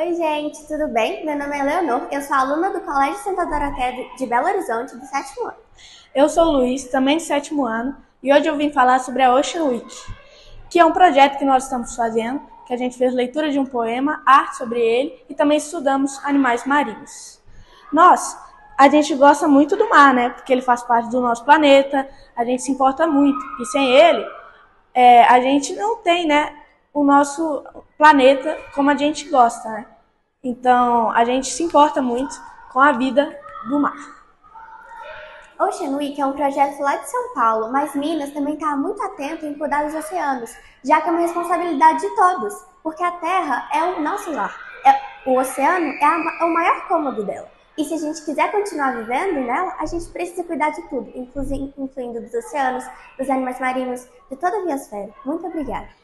Oi, gente, tudo bem? Meu nome é Leonor, eu sou aluna do Colégio Santa Doroteia de Belo Horizonte, do sétimo ano. Eu sou o Luiz, também do sétimo ano, e hoje eu vim falar sobre a Ocean Week, que é um projeto que nós estamos fazendo, que a gente fez leitura de um poema, arte sobre ele e também estudamos animais marinhos. Nós, a gente gosta muito do mar, né? Porque ele faz parte do nosso planeta, a gente se importa muito, e sem ele, é, a gente não tem, né? o nosso planeta como a gente gosta, né? Então, a gente se importa muito com a vida do mar. Ocean Week é um projeto lá de São Paulo, mas Minas também está muito atento em cuidar dos oceanos, já que é uma responsabilidade de todos, porque a Terra é o nosso lar. É, o oceano é, a, é o maior cômodo dela. E se a gente quiser continuar vivendo nela, a gente precisa cuidar de tudo, incluindo dos oceanos, dos animais marinhos, de toda a biosfera. Muito obrigada!